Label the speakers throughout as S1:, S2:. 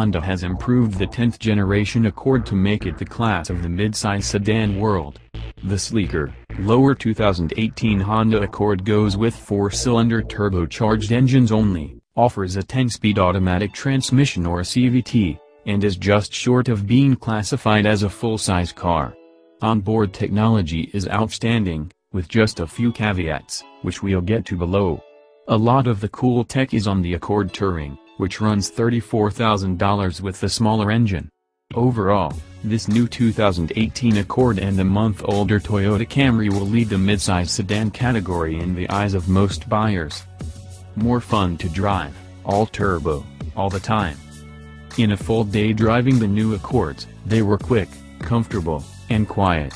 S1: Honda has improved the 10th generation Accord to make it the class of the midsize sedan world. The sleeker, lower 2018 Honda Accord goes with four-cylinder turbocharged engines only, offers a 10-speed automatic transmission or CVT, and is just short of being classified as a full-size car. Onboard technology is outstanding, with just a few caveats, which we'll get to below. A lot of the cool tech is on the Accord Touring, which runs $34,000 with the smaller engine. Overall, this new 2018 Accord and the month-older Toyota Camry will lead the midsize sedan category in the eyes of most buyers. More fun to drive, all turbo, all the time. In a full day driving the new Accords, they were quick, comfortable, and quiet.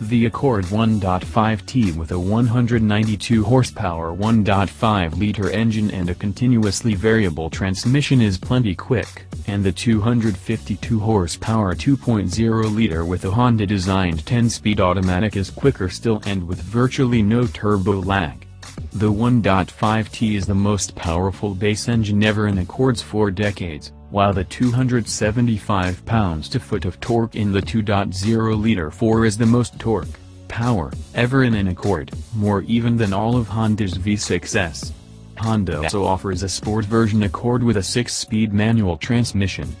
S1: The Accord 1.5T with a 192 horsepower 1.5-liter engine and a continuously variable transmission is plenty quick, and the 252 horsepower 2.0-liter with a Honda-designed 10-speed automatic is quicker still and with virtually no turbo lag. The 1.5T is the most powerful base engine ever in Accords for decades, while the 275 pounds-to-foot of torque in the 2.0-liter 4 is the most torque, power, ever in an Accord, more even than all of Honda's V6s. Honda also offers a sport version Accord with a 6-speed manual transmission.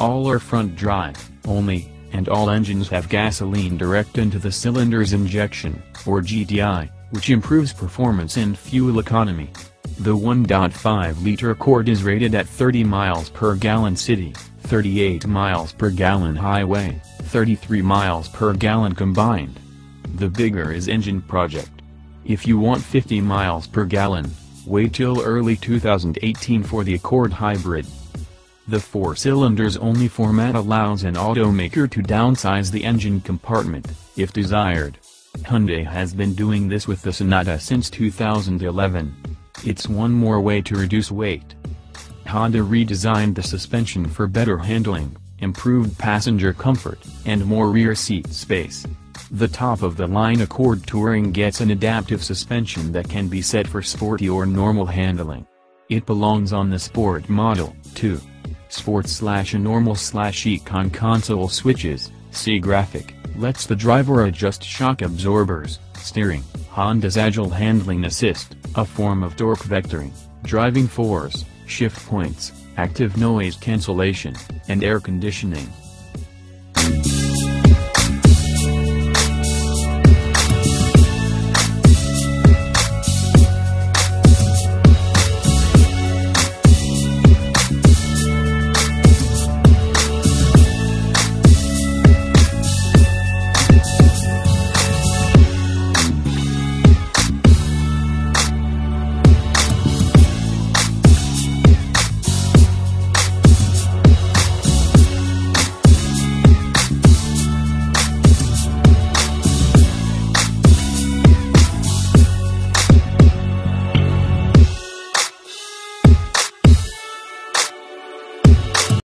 S1: All are front drive, only, and all engines have gasoline direct into the cylinder's injection, or GDI, which improves performance and fuel economy. The 1.5-liter Accord is rated at 30 miles per gallon city, 38 miles per gallon highway, 33 miles per gallon combined. The bigger is engine project. If you want 50 miles per gallon, wait till early 2018 for the Accord Hybrid. The four cylinders only format allows an automaker to downsize the engine compartment, if desired. Hyundai has been doing this with the Sonata since 2011. It's one more way to reduce weight. Honda redesigned the suspension for better handling, improved passenger comfort, and more rear seat space. The top-of-the-line Accord Touring gets an adaptive suspension that can be set for sporty or normal handling. It belongs on the Sport model, too. Sport slash normal slash econ console switches, see graphic, lets the driver adjust shock absorbers, steering, Honda's Agile Handling Assist, a form of torque vectoring, driving force, shift points, active noise cancellation, and air conditioning.